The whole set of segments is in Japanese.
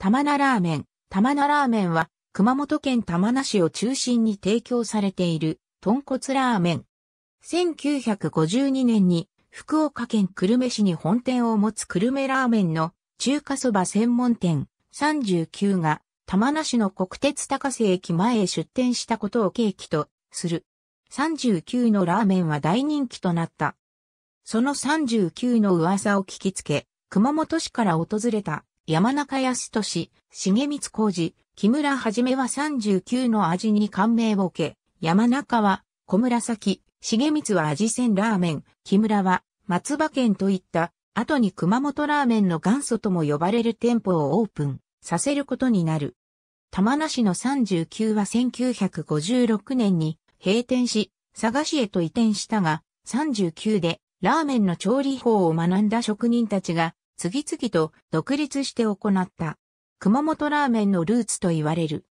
玉名ラーメン。玉名ラーメンは、熊本県玉名市を中心に提供されている、豚骨ラーメン。1952年に、福岡県久留米市に本店を持つ久留米ラーメンの中華そば専門店39が玉名市の国鉄高瀬駅前へ出店したことを契機とする。39のラーメンは大人気となった。その39の噂を聞きつけ、熊本市から訪れた山中康俊、重光浩二、木村はじめは39の味に感銘を受け、山中は小紫、重光は味仙ラーメン、木村は松葉県といった後に熊本ラーメンの元祖とも呼ばれる店舗をオープンさせることになる。玉名市の39は1956年に閉店し、佐賀市へと移転したが、39でラーメンの調理法を学んだ職人たちが次々と独立して行った熊本ラーメンのルーツと言われる。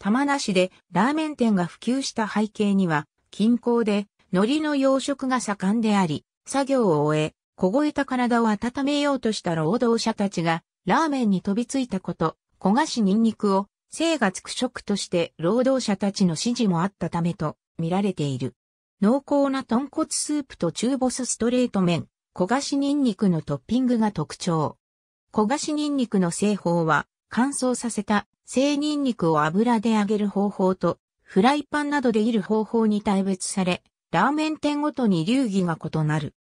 玉名市でラーメン店が普及した背景には、近郊で海苔の養殖が盛んであり、作業を終え、凍えた体を温めようとした労働者たちがラーメンに飛びついたこと、焦がしニンニクを精がつく食として労働者たちの指示もあったためと見られている。濃厚な豚骨スープと中ボスストレート麺、焦がしニンニクのトッピングが特徴。焦がしニンニクの製法は、乾燥させた生ニンニクを油で揚げる方法と、フライパンなどでいる方法に大別され、ラーメン店ごとに流儀が異なる。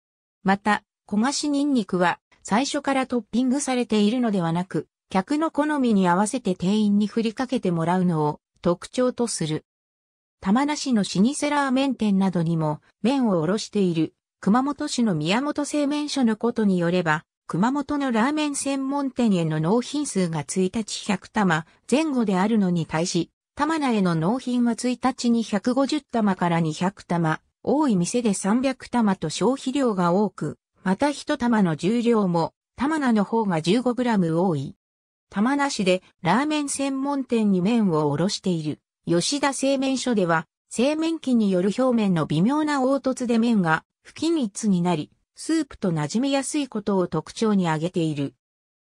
また、焦がしニンニクは、最初からトッピングされているのではなく、客の好みに合わせて店員に振りかけてもらうのを特徴とする。玉名市の老舗ラーメン店などにも麺をおろしている熊本市の宮本製麺所のことによれば、熊本のラーメン専門店への納品数が1日100玉前後であるのに対し、玉名への納品は1日に150玉から200玉、多い店で300玉と消費量が多く、また1玉の重量も玉名の方が 15g 多い。玉名市でラーメン専門店に麺をおろしている吉田製麺所では、製麺機による表面の微妙な凹凸で麺が不均一になり、スープと馴染みやすいことを特徴に挙げている。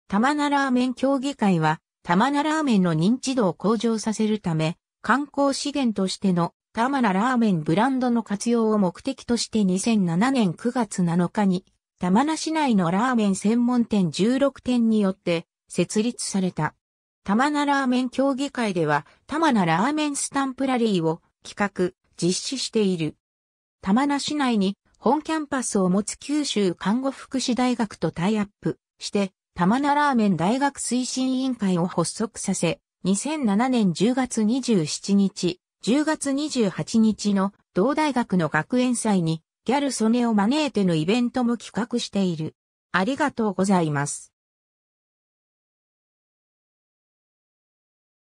玉名ラーメン協議会は、玉名ラーメンの認知度を向上させるため、観光資源としての玉名ラーメンブランドの活用を目的として2007年9月7日に、玉名市内のラーメン専門店16店によって設立された。玉名ラーメン協議会では、玉名ラーメンスタンプラリーを企画、実施している。玉名市内に本キャンパスを持つ九州看護福祉大学とタイアップして、玉名ラーメン大学推進委員会を発足させ、2007年10月27日、10月28日の同大学の学園祭にギャルソネを招いてのイベントも企画している。ありがとうございます。